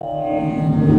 Amen.